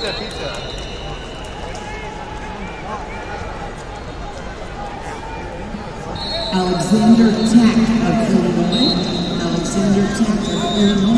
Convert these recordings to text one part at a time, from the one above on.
get that pizza? Alexander Tack of Illinois. Alexander Tack of Illinois,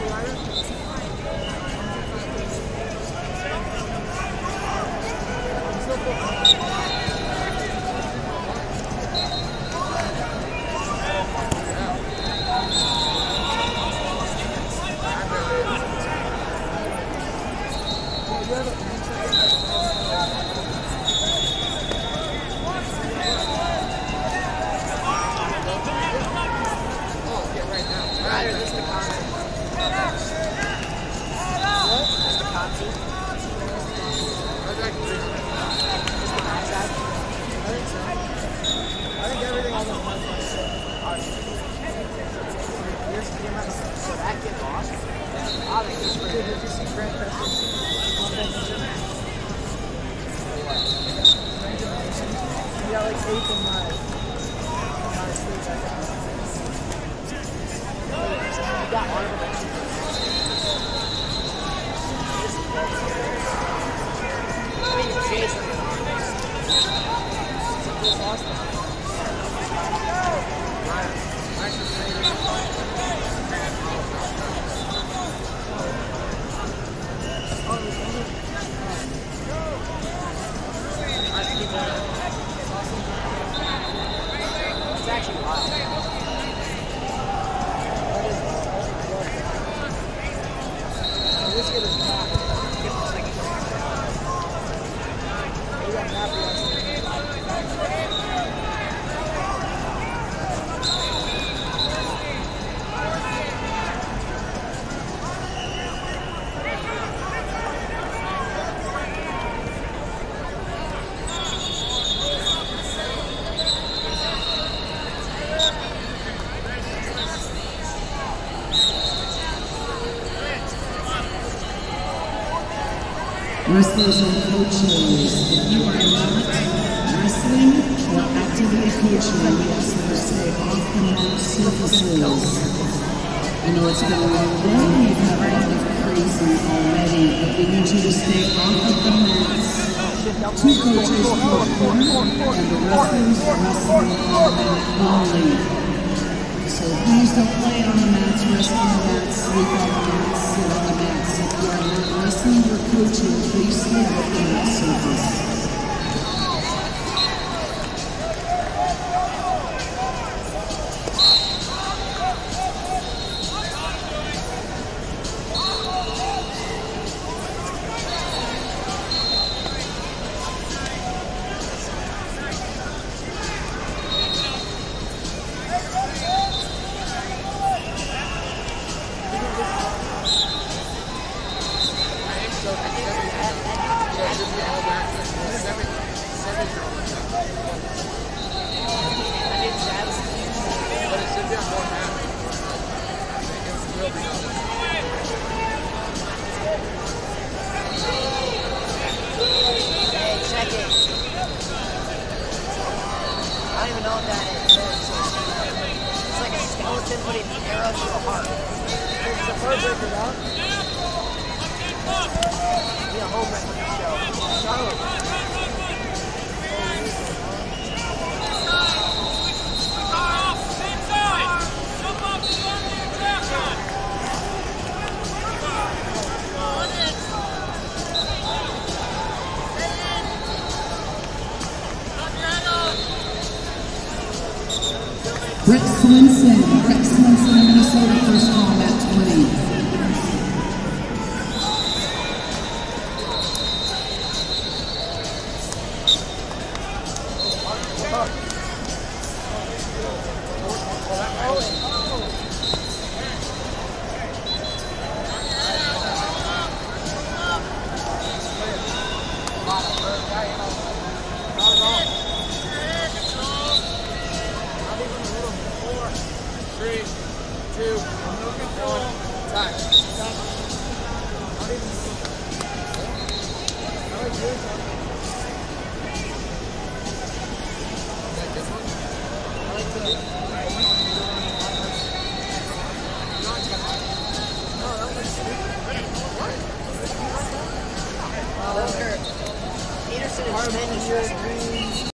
Thank you. Got like eight in my, got one of them. I think Jason. Them. Coaches, if you are not wrestling or actively coaching, we ask you stay mat surfaces. I know it's been a long you've had a lot of crazy already, but we need you to stay off of the mats. Two coaches per corner, and the wrestlers wrestling on the mat only. So please don't play on the mats, rest on mats, sleep on the mats, Heart. It's the perfect, you know? Swenson, Rex Swenson of Minnesota, first Three, two, one, time. Peterson and Schmidt is